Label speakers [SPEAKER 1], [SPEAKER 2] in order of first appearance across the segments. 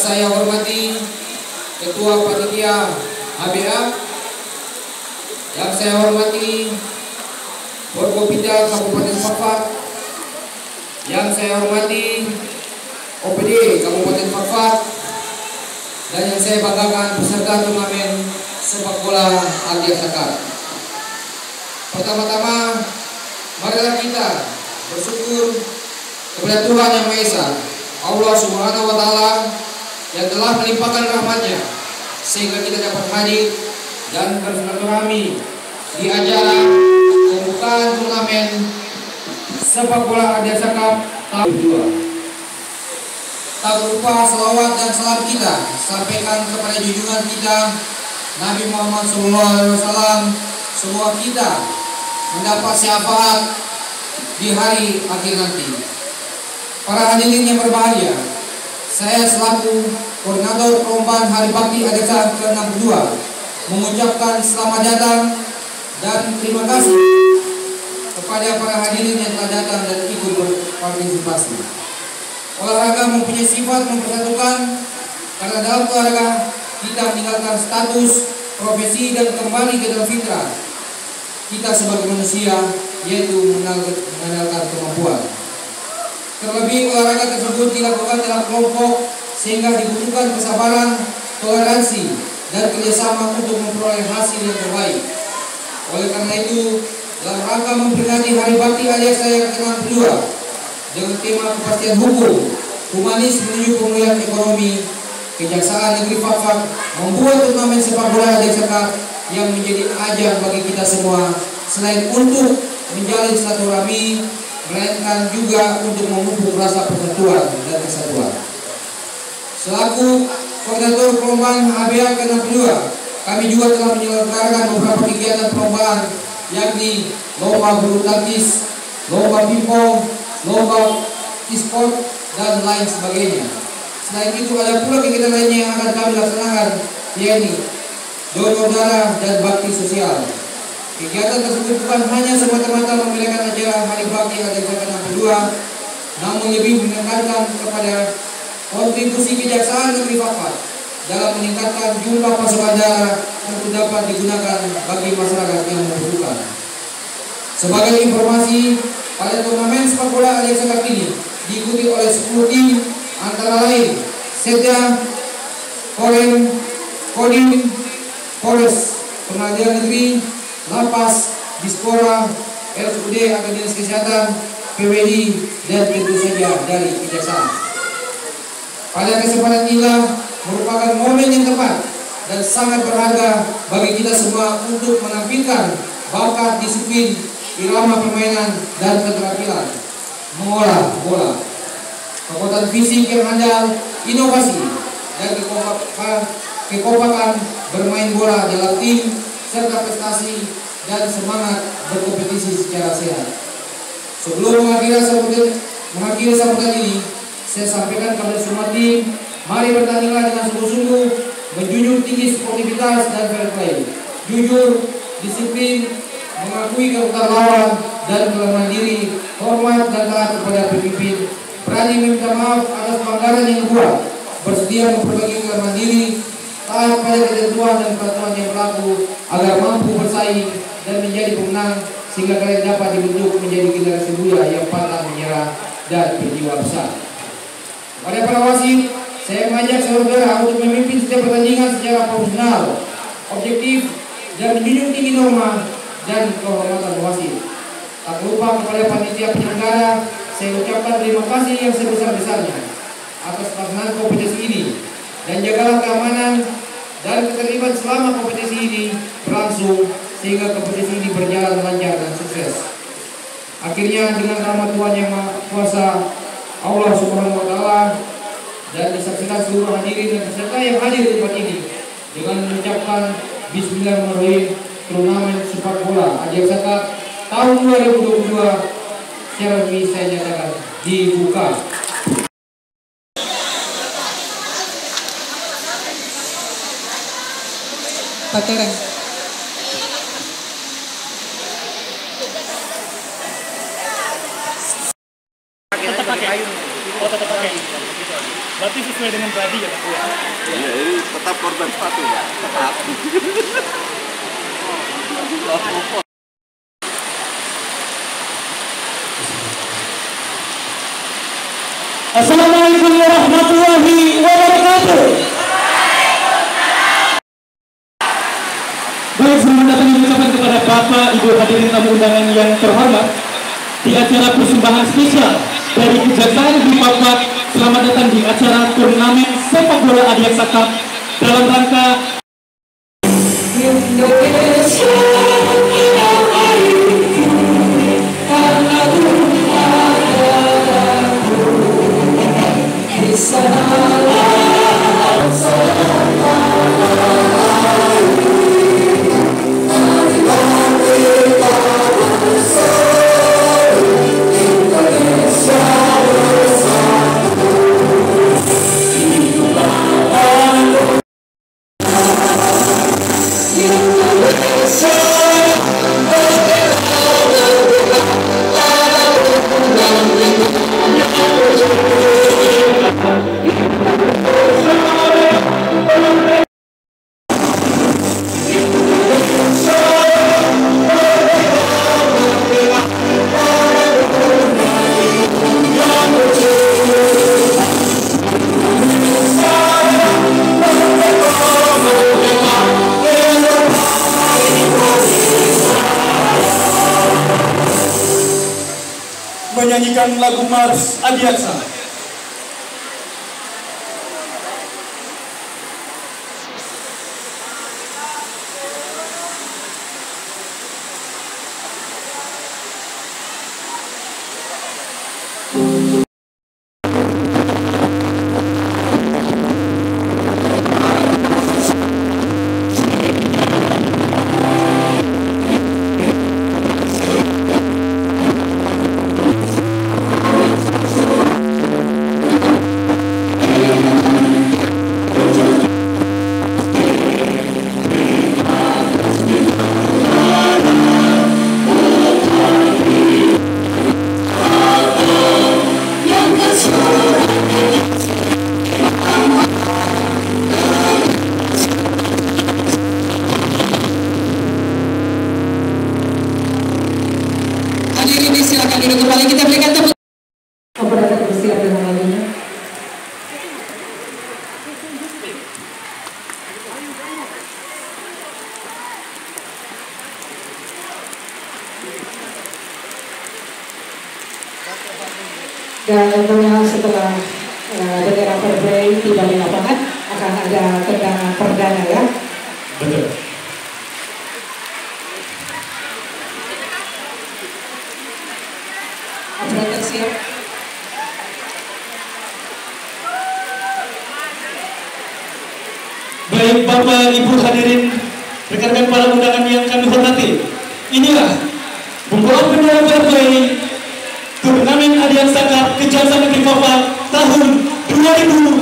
[SPEAKER 1] saya hormati Ketua Panitia HBA, yang saya hormati Forkopimda Kabupaten Fakfak, yang saya hormati OPD Kabupaten Fakfak, dan yang saya banggakan peserta turnamen sepak bola Adia Sakar. Pertama-tama, marilah kita bersyukur kepada Tuhan Yang Maha Esa, Allah Subhanahu wa taala yang telah melimpahkan rahmatnya sehingga kita dapat hadir dan bersilaturahmi di acara pembukaan turnamen sepak bola Adiasa Cup tahun 2. Tak lupa selawat dan salam kita sampaikan kepada junjungan kita Nabi Muhammad SAW semua kita mendapat syafaat di hari akhir nanti. Para hadirin yang berbahagia, saya selaku Koordinator Perlombaan Hari Bakti Adesa ke-62 mengucapkan selamat datang dan terima kasih kepada para hadirin yang telah datang dan ikut berpartisipasi. Olahraga mempunyai sifat mempersatukan karena dalam olahraga kita meninggalkan status, profesi dan kembali ke dalam fitrah kita sebagai manusia yaitu mengenalkan kemampuan. Terlebih olahraga tersebut dilakukan dalam kelompok sehingga dibutuhkan kesabaran, toleransi, dan kerjasama untuk memperoleh hasil yang terbaik. Oleh karena itu, dalam rangka memperingati Hari Bakti alias saya ke-62 dengan tema kepastian hukum, humanis menuju pemulihan ekonomi, Kejaksaan Negeri Fakfak membuat turnamen sepak bola Desa yang menjadi ajang bagi kita semua selain untuk menjalin silaturahmi melainkan juga untuk memupuk rasa persatuan dan kesatuan. Selaku koordinator perlombaan ABA ke-62, kami juga telah menyelenggarakan beberapa kegiatan perlombaan yakni lomba bulu tangkis, lomba pingpong, lomba e-sport dan lain sebagainya. Selain itu ada pula kegiatan lainnya yang akan kami laksanakan yakni donor darah dan bakti sosial. Kegiatan tersebut bukan hanya semata-mata memeriahkan acara Hari Bakti Adik ke-62, namun lebih menekankan kepada kontribusi kejaksaan negeri Fakfak dalam meningkatkan jumlah pasokan darah untuk dapat digunakan bagi masyarakat yang membutuhkan. Sebagai informasi, pada turnamen sepak bola Sekar ini diikuti oleh 10 tim antara lain Setya, Korem, Kodim, Polres, Pengadilan Negeri, Lapas, Dispora, RSUD atau Dinas Kesehatan, PWI, dan tentu saja dari Kejaksaan. Pada kesempatan inilah merupakan momen yang tepat dan sangat berharga bagi kita semua untuk menampilkan bakat disiplin, irama permainan, dan keterampilan mengolah bola. Kekuatan fisik yang handal, inovasi, dan kekompakan bermain bola dalam tim serta prestasi dan semangat berkompetisi secara sehat. Sebelum mengakhiri sambutan, mengakhiri sambutan ini, saya sampaikan kepada semua tim, mari bertandinglah dengan sungguh-sungguh, menjunjung tinggi sportivitas dan fair play, jujur, disiplin, mengakui kekuatan lawan dan kelemahan diri, hormat dan taat kepada pemimpin, berani meminta maaf atas pelanggaran yang dibuat, bersedia memperbaiki kelemahan diri, taat pada ketentuan dan peraturan yang berlaku agar mampu bersaing dan menjadi pemenang sehingga kalian dapat dibentuk menjadi generasi muda yang pantang menyerah dan berjiwa besar. Kepada para wasit, saya mengajak saudara untuk memimpin setiap pertandingan secara profesional, objektif, dan menjunjung tinggi norma dan kehormatan wasit. Tak lupa kepada panitia penyelenggara, saya ucapkan terima kasih yang sebesar-besarnya atas pelaksanaan kompetisi ini dan jagalah keamanan dan keterlibatan selama kompetisi ini berlangsung sehingga kompetisi ini berjalan lancar dan sukses. Akhirnya dengan rahmat Tuhan yang Maha Kuasa Allah Subhanahu wa taala dan disaksikan seluruh hadirin dan peserta yang hadir di tempat ini dengan mengucapkan Bismillahirrahmanirrahim turnamen sepak bola Ajang Saka tahun 2022 secara resmi saya nyatakan dibuka.
[SPEAKER 2] Pak Tereng.
[SPEAKER 3] tetap pakai oh tetap pakai berarti sesuai dengan tadi ya pak
[SPEAKER 4] Iya, ini tetap korban sepatu ya. Tetap.
[SPEAKER 2] Assalamualaikum warahmatullahi wabarakatuh.
[SPEAKER 3] baik selamat datang yang ucapkan kepada bapak ibu hadirin tamu undangan yang terhormat di acara persembahan spesial dari Kejaksaan Negeri Papua selamat datang di acara turnamen sepak bola Adiaksa Cup dalam rangka menyanyikan lagu Mars Adiaksa.
[SPEAKER 2] Dan tentunya setelah uh, bendera Perbrey tiba di lapangan akan ada tendangan perdana ya.
[SPEAKER 3] Betul.
[SPEAKER 2] Operator siap.
[SPEAKER 3] Baik Bapak Ibu hadirin rekan-rekan para undangan yang kami hormati. Inilah pembawa bendera Cup Kejaksaan Negeri Papua tahun 2022.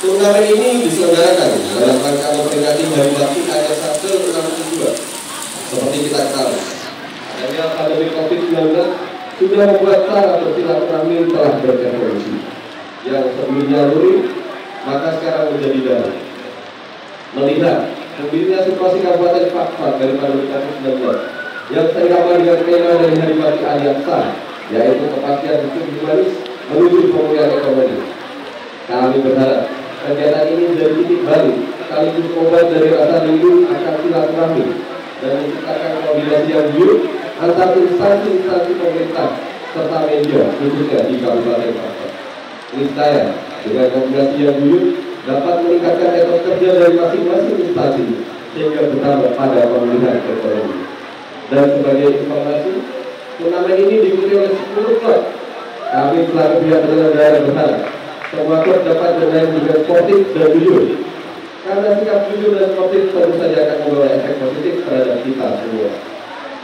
[SPEAKER 4] Turnamen ini diselenggarakan dalam rangka memperingati Hari Bakti Karya Sastra 62. Seperti kita ketahui, adanya pandemi COVID-19 sudah membuat cara bersilaturahmi telah berevolusi. Yang sebelumnya luring, maka sekarang menjadi daring. Melihat sendirinya situasi Kabupaten Fakfak dari pandemi COVID-19 yang seirama dengan tema dari Hari Bakti Aliansa, yaitu kepastian hukum humanis menuju pemulihan ekonomi. Kami berharap kegiatan ini menjadi titik balik sekaligus obat dari rasa rindu akan silaturahmi dan menciptakan kombinasi yang buruk antar instansi-instansi pemerintah serta media khususnya di Kabupaten Papua. Niscaya dengan kombinasi yang buruk dapat meningkatkan etos kerja dari masing-masing instansi sehingga berdampak pada pemulihan ekonomi. Dan sebagai informasi, turnamen ini diikuti oleh 10 klub. Kami selaku pihak penyelenggara berharap semua klub dapat bermain dengan sportif dan jujur. Karena sikap jujur dan sportif tentu saja akan membawa efek positif terhadap kita semua.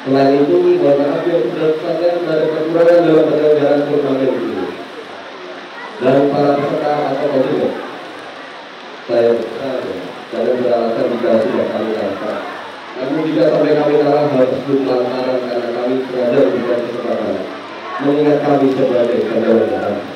[SPEAKER 4] Selain itu, mohon maaf yang sudah saja ada kekurangan dalam penyelenggaraan turnamen ini. Dan para peserta atau kontingen, saya berharap jangan beralasan jika sudah kami kalah. Namun jika sampai kami kalah hal tersebut lantaran karena kami sengaja memberikan kesempatan mengingat kami sebagai penyelenggara.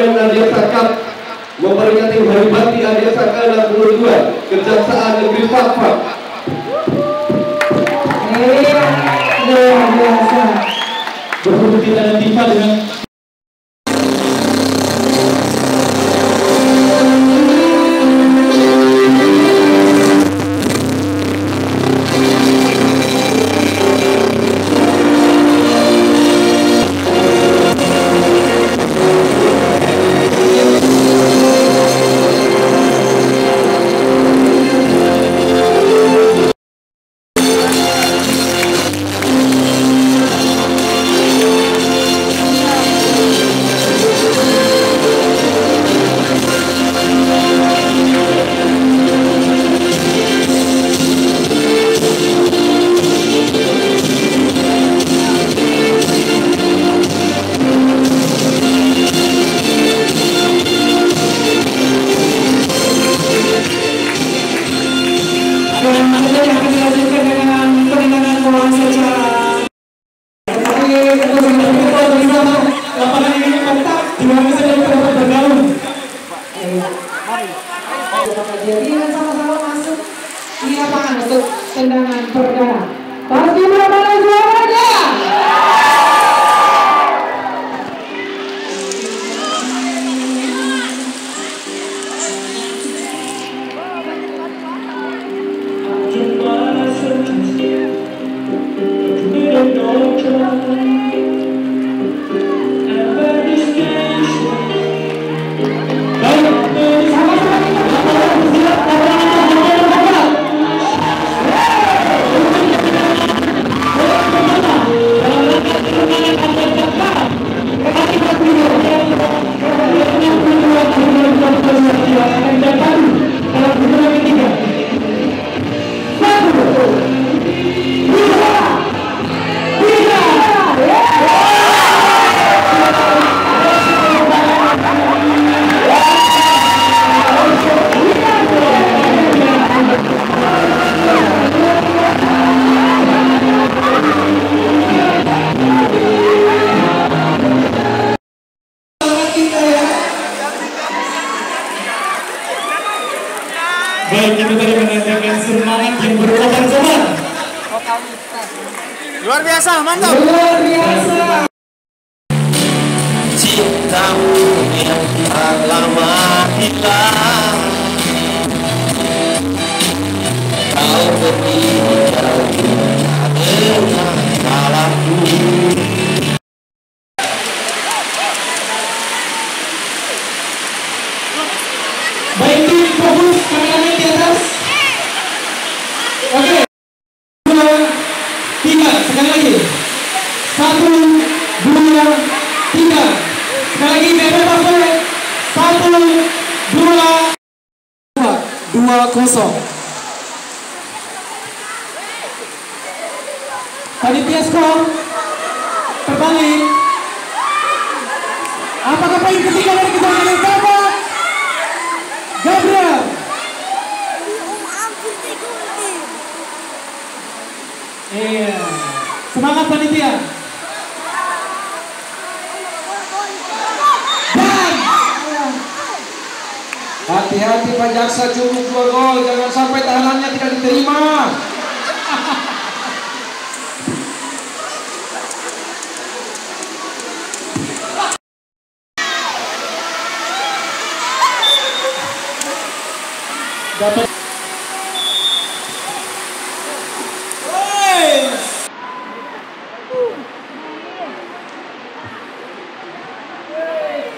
[SPEAKER 4] Turnamen Nadia Sakap memperingati Hari Bakti Nadia Saka 62 Kejaksaan Negeri Fakfak.
[SPEAKER 2] Iya, luar biasa.
[SPEAKER 3] Berhubung kita dan tiba dengan
[SPEAKER 2] Jadi sama-sama masuk di lapangan untuk tendangan perdana. Pasti mana juaranya?
[SPEAKER 5] Gabriel. Iya. Semangat
[SPEAKER 6] Hati-hati Pak Jaksa cukup dua gol, jangan sampai tahanannya tidak diterima.
[SPEAKER 5] Dapat.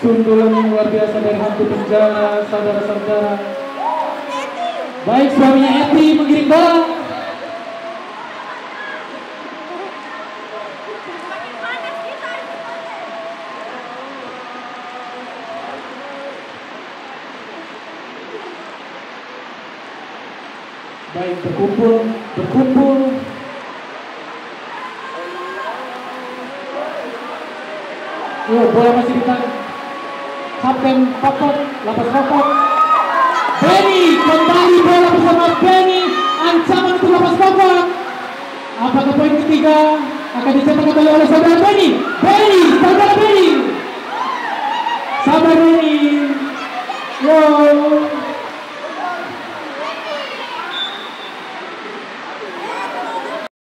[SPEAKER 5] Sundulan yang luar biasa dari hantu penjara saudara-saudara. Baik suaminya Eti mengirim bola baik berkumpul berkumpul. Yo, bola masih ditarik Kapten Popot, lapas Popot Benny, kembali bola bersama Benny. Ancaman untuk lapas Popot Apakah poin ketiga? Akan dicetak kembali oleh saudara Benny. Benny, saudara Benny. Sabar Benny. Yo